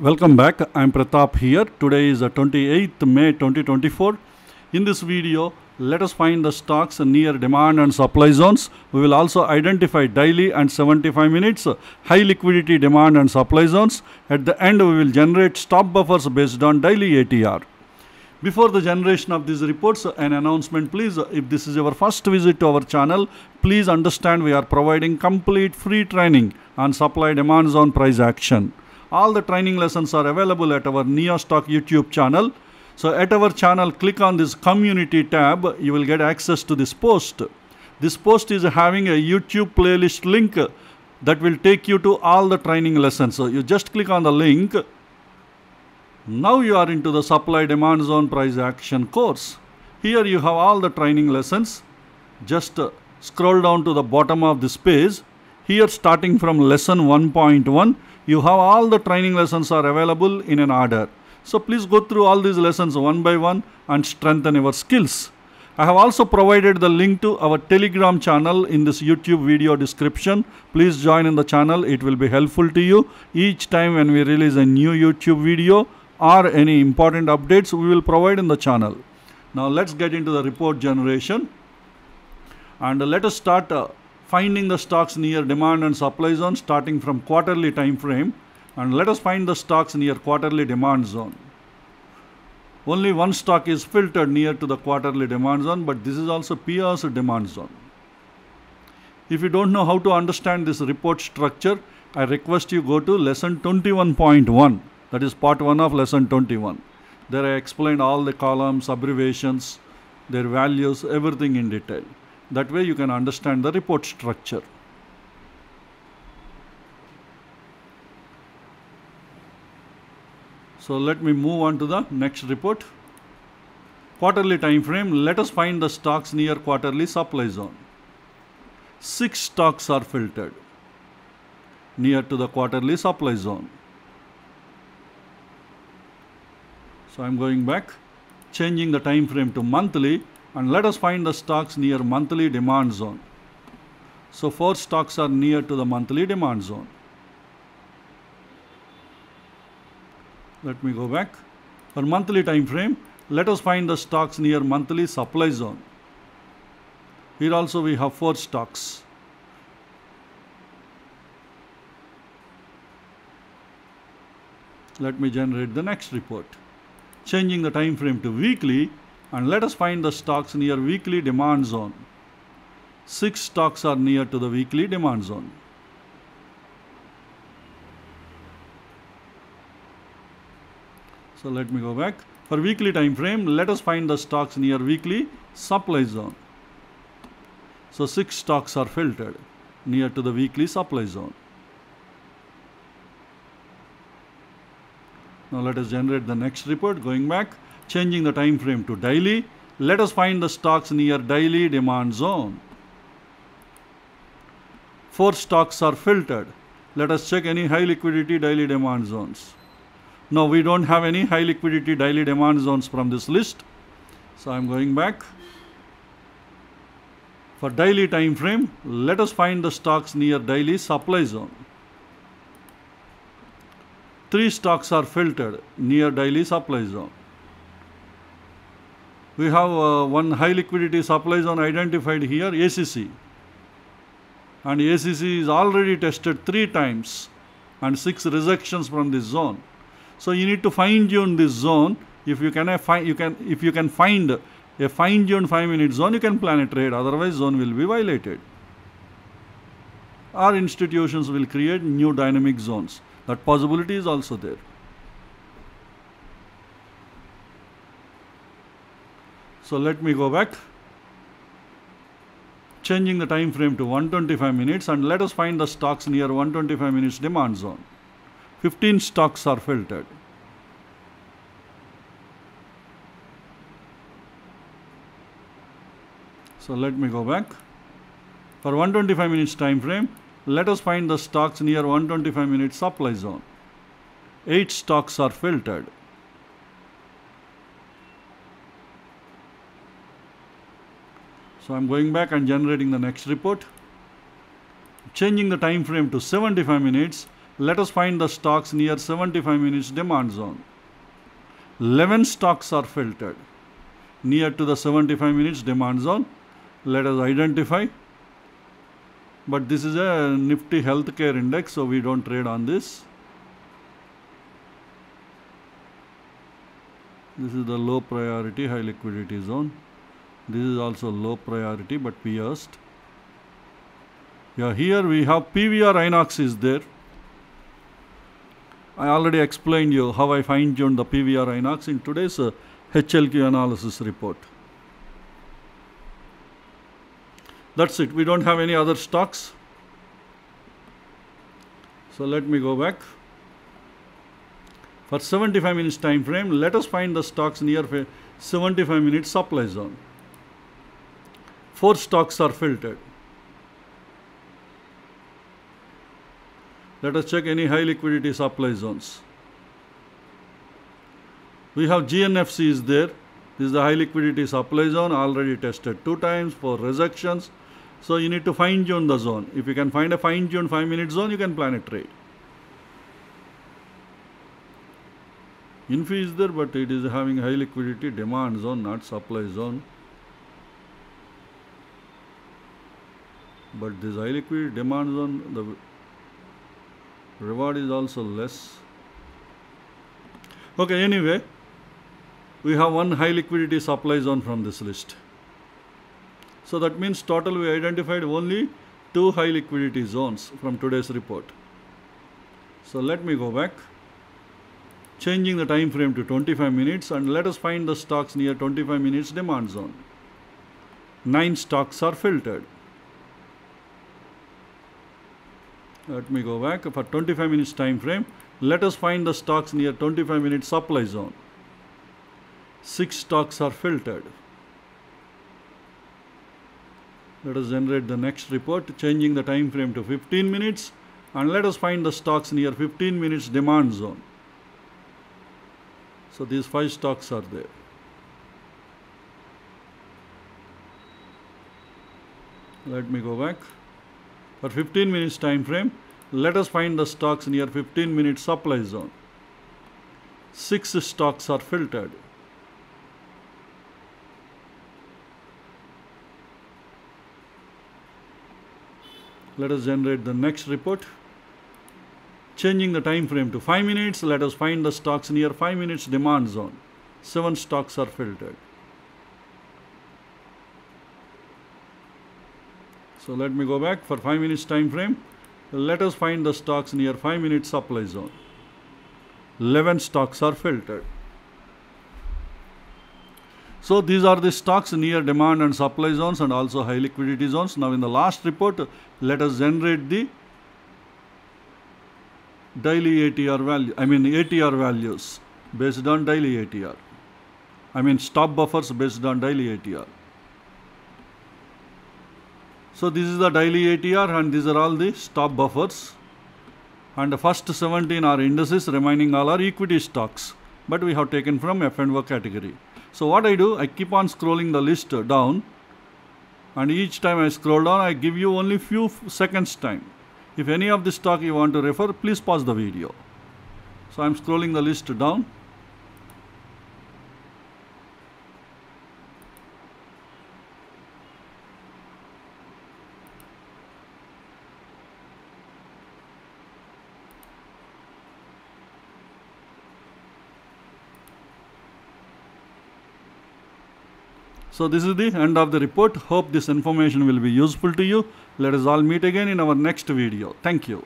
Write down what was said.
Welcome back. I'm Pratap here. Today is the 28th May 2024. In this video, let us find the stocks near demand and supply zones. We will also identify daily and 75 minutes high liquidity demand and supply zones. At the end, we will generate stop buffers based on daily ATR. Before the generation of these reports, an announcement please. If this is your first visit to our channel, please understand we are providing complete free training on supply demand zone price action. All the training lessons are available at our NeoStock YouTube channel. So at our channel, click on this community tab. You will get access to this post. This post is having a YouTube playlist link that will take you to all the training lessons. So you just click on the link. Now you are into the supply demand zone price action course. Here you have all the training lessons. Just scroll down to the bottom of this page. Here starting from lesson 1.1, you have all the training lessons are available in an order. So please go through all these lessons one by one and strengthen your skills. I have also provided the link to our Telegram channel in this YouTube video description. Please join in the channel. It will be helpful to you. Each time when we release a new YouTube video or any important updates, we will provide in the channel. Now let's get into the report generation. And let us start uh, finding the stocks near demand and supply zone starting from quarterly time frame. And let us find the stocks near quarterly demand zone. Only one stock is filtered near to the quarterly demand zone, but this is also pierced demand zone. If you don't know how to understand this report structure, I request you go to lesson 21.1. That is part 1 of lesson 21. There I explained all the columns, abbreviations, their values, everything in detail. That way you can understand the report structure. So let me move on to the next report. Quarterly time frame. Let us find the stocks near quarterly supply zone. Six stocks are filtered near to the quarterly supply zone. So I'm going back, changing the time frame to monthly and let us find the stocks near monthly demand zone. So four stocks are near to the monthly demand zone. Let me go back. For monthly time frame, let us find the stocks near monthly supply zone. Here also we have four stocks. Let me generate the next report. Changing the time frame to weekly and let us find the stocks near weekly demand zone. Six stocks are near to the weekly demand zone. So let me go back. For weekly time frame, let us find the stocks near weekly supply zone. So six stocks are filtered near to the weekly supply zone. Now let us generate the next report going back, changing the time frame to daily. Let us find the stocks near daily demand zone. Four stocks are filtered. Let us check any high liquidity daily demand zones. No, we don't have any high liquidity daily demand zones from this list. So I'm going back. For daily time frame, let us find the stocks near daily supply zone. Three stocks are filtered near daily supply zone. We have uh, one high liquidity supply zone identified here, ACC. And ACC is already tested three times and six rejections from this zone. So you need to fine tune this zone. If you can find, you can if you can find a fine tuned five minute zone, you can plan a trade. Otherwise, zone will be violated. Our institutions will create new dynamic zones. That possibility is also there. So let me go back. Changing the time frame to 125 minutes and let us find the stocks near 125 minutes demand zone. 15 stocks are filtered. So let me go back. For 125 minutes time frame, let us find the stocks near 125 minutes supply zone. 8 stocks are filtered. So I'm going back and generating the next report. Changing the time frame to 75 minutes, Let us find the stocks near 75 minutes demand zone. 11 stocks are filtered near to the 75 minutes demand zone. Let us identify. But this is a Nifty healthcare index, so we don't trade on this. This is the low priority high liquidity zone. This is also low priority but pierced. Yeah, here we have PVR Inox is there. I already explained you how I fine tuned the PVR Inox in today's uh, HLQ analysis report. That's it. We don't have any other stocks. So let me go back. For 75 minutes time frame, let us find the stocks near 75 minutes supply zone. Four stocks are filtered. Let us check any high liquidity supply zones. We have GNFC is there. This is the high liquidity supply zone already tested two times for rejections. So you need to fine tune the zone. If you can find a fine tuned 5 minute zone, you can plan a trade. Infy is there, but it is having high liquidity demand zone, not supply zone. But this high liquidity demand zone, the reward is also less. Okay, anyway, we have one high liquidity supply zone from this list. So that means total we identified only two high liquidity zones from today's report. So let me go back, changing the time frame to 25 minutes and let us find the stocks near 25 minutes demand zone. Nine stocks are filtered. Let me go back for 25 minutes time frame. Let us find the stocks near 25 minutes supply zone. Six stocks are filtered. Let us generate the next report, changing the time frame to 15 minutes and let us find the stocks near 15 minutes demand zone. So these five stocks are there. Let me go back. For 15 minutes time frame, let us find the stocks near 15 minute supply zone. Six stocks are filtered. Let us generate the next report. Changing the time frame to 5 minutes, let us find the stocks near 5 minutes demand zone. 7 stocks are filtered. So let me go back for 5 minutes time frame. Let us find the stocks near 5 minutes supply zone. 11 stocks are filtered. So these are the stocks near demand and supply zones and also high liquidity zones. Now in the last report, let us generate the daily ATR value, I mean ATR values based on daily ATR. I mean stop buffers based on daily ATR. So this is the daily ATR and these are all the stop buffers. And the first 17 are indices, remaining all are equity stocks. But we have taken from F&O category. So what I do, I keep on scrolling the list down and each time I scroll down, I give you only few seconds time. If any of the stock you want to refer, please pause the video. So I'm scrolling the list down. So this is the end of the report. Hope this information will be useful to you. Let us all meet again in our next video. Thank you.